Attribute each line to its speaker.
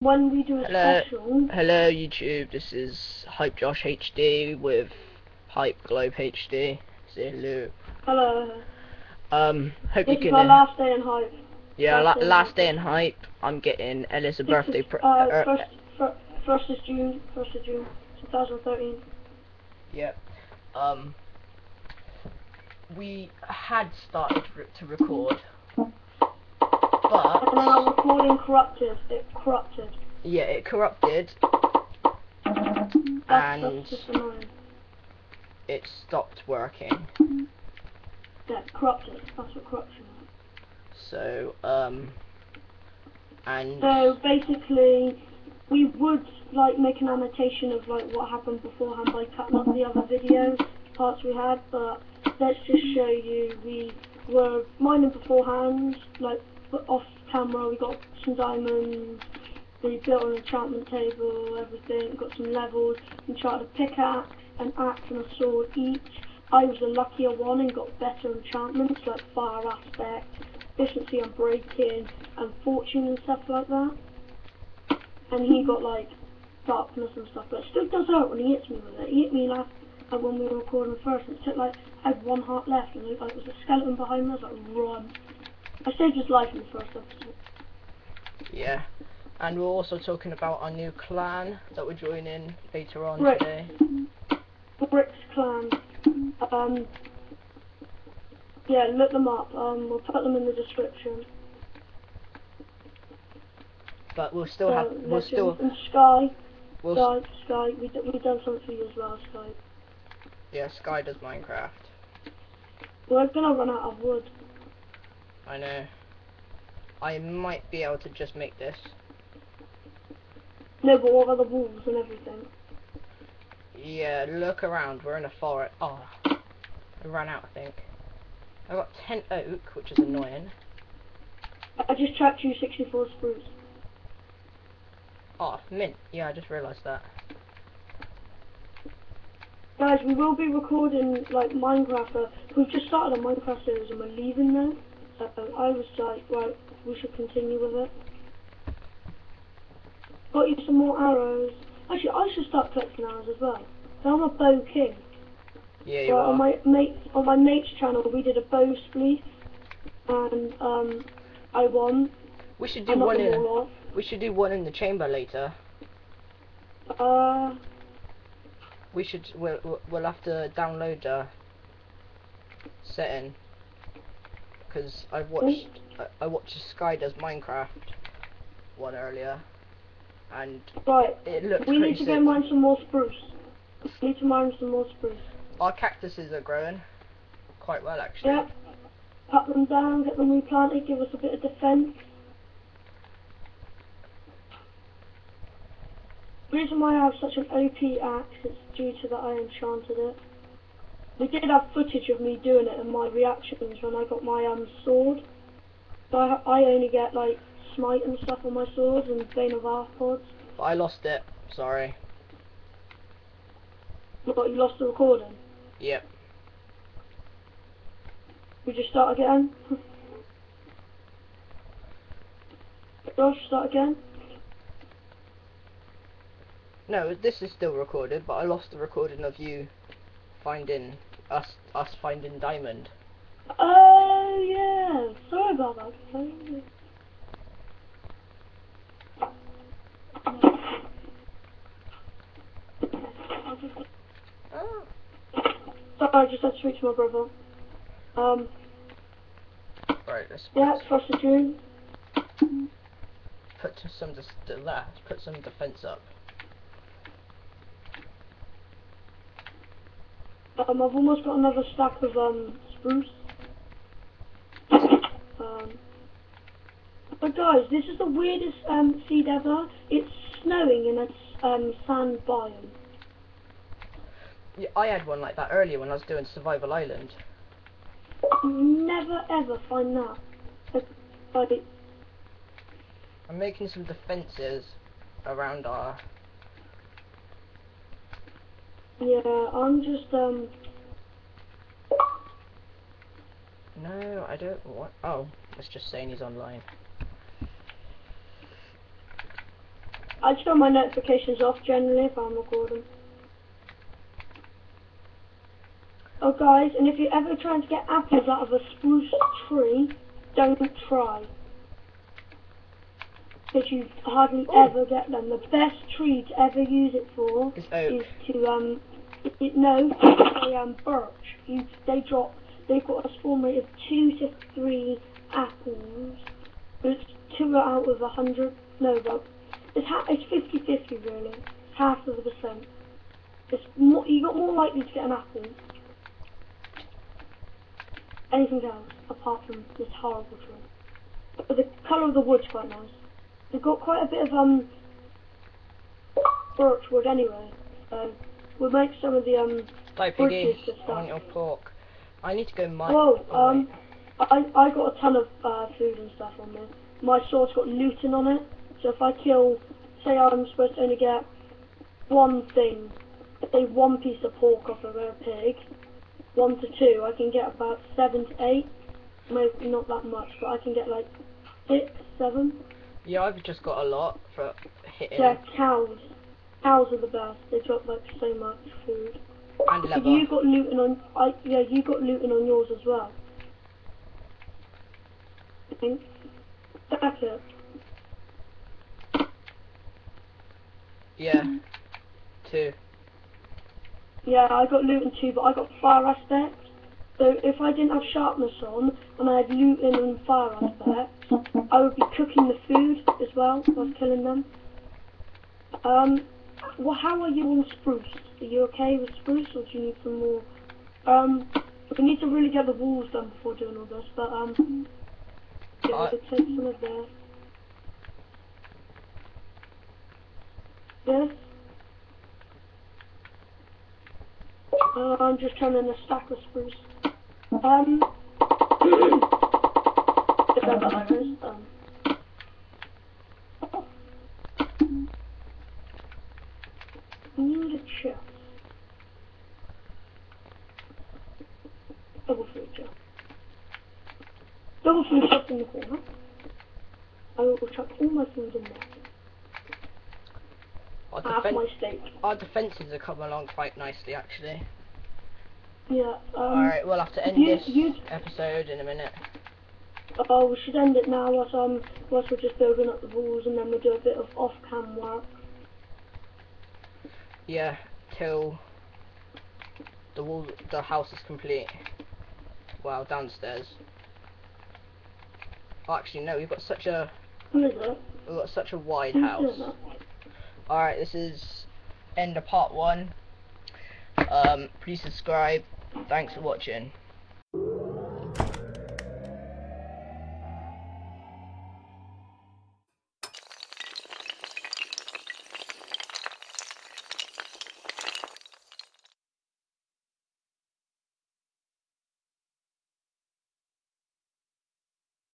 Speaker 1: when we do a
Speaker 2: Hello.
Speaker 1: special,
Speaker 2: Hello YouTube, this is Hype Josh HD with Hype Globe HD. Say hello.
Speaker 1: hello.
Speaker 2: Um, hope
Speaker 1: This
Speaker 2: you
Speaker 1: is
Speaker 2: can.
Speaker 1: last day in hype.
Speaker 2: yeah, la
Speaker 1: last day in
Speaker 2: last
Speaker 1: Hype.
Speaker 2: day in Hype. I'm getting Ella's
Speaker 1: This
Speaker 2: birthday.
Speaker 1: is, uh,
Speaker 2: er,
Speaker 1: first, fir- first is June, first of June, 2013.
Speaker 2: Yep. Um, we had started to record,
Speaker 1: And then our
Speaker 2: but
Speaker 1: recording corrupted. It corrupted.
Speaker 2: yeah, it corrupted
Speaker 1: That's,
Speaker 2: and
Speaker 1: that's
Speaker 2: it stopped working.
Speaker 1: Yeah, corrupted. That's what corruption is.
Speaker 2: So um, and
Speaker 1: So basically, we would like make an annotation of like what happened beforehand by cutting up the other video parts we had, but let's just show you we were mining beforehand, like but off camera. We got some diamonds. We built an enchantment table, everything. Got some levels. Tried a pickaxe, an axe, and a sword each. I was the luckier one and got better enchantments like fire aspect, efficiency Unbreaking, and fortune and stuff like that. And he got like darkness and stuff, but it still does hurt when he hits me with it. He hit me last uh, when we were recording first, and it took like I had one heart left, and it like there was a skeleton behind me. I was like, run! I saved his life in the first episode.
Speaker 2: Yeah. And we're also talking about our new clan that we're joining later on
Speaker 1: Right.
Speaker 2: today.
Speaker 1: Bricks Clan. Um, yeah, look them up. Um, we'll put them in the description.
Speaker 2: But we'll still
Speaker 1: So,
Speaker 2: have we'll
Speaker 1: Legend
Speaker 2: still
Speaker 1: and Sky,
Speaker 2: we'll
Speaker 1: Sky, Sky. We d- we done something for you as well, Sky.
Speaker 2: yeah, Sky does Minecraft.
Speaker 1: We're gonna run out of wood.
Speaker 2: I know. I might be able to just make this.
Speaker 1: No, but what about the wolves and everything?
Speaker 2: Yeah, look around, we're in a forest. Oh I ran out I think. I got ten oak, which is annoying.
Speaker 1: I just tracked you 64 spruce.
Speaker 2: Oh, mint. Yeah, I just realised that.
Speaker 1: Guys, we will be recording like Minecraft. Uh, we've just started a Minecraft series and we're leaving now. So I was like, right, we should continue with it. Got you some more arrows. Actually, I should start collecting arrows as well. So I'm a bow king.
Speaker 2: Yeah, you
Speaker 1: Well, on my mate on my mate's channel, we did a bow spleef, and um, I won.
Speaker 2: We should do one in we should do one in the chamber later.
Speaker 1: Uh,
Speaker 2: We should we'll we'll- we'll have to download a setting because I watched I, I watched Sky does Minecraft one earlier and
Speaker 1: right.
Speaker 2: it looked
Speaker 1: We need to go mine some more spruce. We need to mine some more spruce.
Speaker 2: Our cactuses are growing quite well actually.
Speaker 1: Yeah. Cut them down, get them replanted, give us a bit of defence. The reason why I have such an OP axe is due to that I enchanted it. We did have footage of me doing it and my reactions when I got my um sword. So I, I only get like smite and stuff on my swords and Bane of Arthropods.
Speaker 2: But I lost it. Sorry.
Speaker 1: But you lost the recording.
Speaker 2: Yep.
Speaker 1: We just start again. Josh, start again.
Speaker 2: No, this is still recorded, but I lost the recording of you finding us us finding diamond.
Speaker 1: Oh yeah, sorry about that. Sorry.
Speaker 2: Oh.
Speaker 1: Sorry, I just had to speak to my brother. Um,
Speaker 2: Right, let's
Speaker 1: yeah, it's first of June.
Speaker 2: put some dis- de- let's put some defense up.
Speaker 1: Um, I've almost got another stack of um spruce. Um, but guys, this is the weirdest um seed ever. It's snowing in a um sand biome.
Speaker 2: Yeah, I had one like that earlier when I was doing Survival Island.
Speaker 1: Never ever find that. Like,
Speaker 2: I'm making some defences around our.
Speaker 1: Yeah, I'm just um
Speaker 2: No, I don't want. Oh, it's just saying he's online.
Speaker 1: I turn my notifications off generally if I'm recording. Oh guys, and if you're ever trying to get apples out of a spruce tree, don't try. Because you hardly
Speaker 2: Ooh.
Speaker 1: ever get them. The best tree to ever use it for is to um it, it, no they um birch. You they drop they've got a spawn rate of two to three apples. But it's two out of a hundred no but it's ha- it's fifty fifty really. Half of the percent. It's more you got more likely to get an apple. Anything else apart from this horrible tree. But the colour of the wood's quite nice. They've got quite a bit of um birch wood anyway. So we'll make some of the um
Speaker 2: Bye,
Speaker 1: Pork
Speaker 2: Piggy.
Speaker 1: is the
Speaker 2: I want your pork. I need to go mine.
Speaker 1: Oh, um, I, I got a ton of uh, food and stuff on me. My sword's got Looting on it, so if I kill, say I'm supposed to only get one thing, say one piece of pork off of a pig, one to two, I can get about seven to eight. Maybe not that much, but I can get like six, seven.
Speaker 2: Yeah, I've just got a lot for hitting
Speaker 1: Yeah, cows. Cows are the best. They drop like so much food.
Speaker 2: and leather.
Speaker 1: you got Looting on, I, yeah, you got Looting on yours as well. I think. That's it.
Speaker 2: Yeah. Two.
Speaker 1: Yeah, I got Looting too, but I got Fire Aspect. So if I didn't have Sharpness on, and I had Looting and Fire Aspect, I would be cooking the food as well whilst killing them. Um, well, how are you on Spruce? Are you okay with Spruce, or do you need some more? Um, we need to really get the walls done before doing all this, but um, yeah,
Speaker 2: I...
Speaker 1: could take some of this. This. Uh, I'm just turning a stack of spruce. Um. If I got others. Need a chest. Double food chest. Double food chest in the corner. I will chuck all my food in there.
Speaker 2: Our,
Speaker 1: Half my steak.
Speaker 2: our defences are coming along quite nicely, actually.
Speaker 1: Yeah. Um,
Speaker 2: Alright, we'll have to end
Speaker 1: you-
Speaker 2: this
Speaker 1: you-
Speaker 2: episode in a minute.
Speaker 1: Oh, we should end it now whilst, um, whilst we're just building up the walls and then we'll do a bit of off-cam work.
Speaker 2: Yeah, till the wall, the house is complete. Well, downstairs. Oh, actually, no, we've got such a
Speaker 1: Who is it?
Speaker 2: we've got such a wide house. Alright, this is end of part one. Um, please subscribe. Thanks for watching.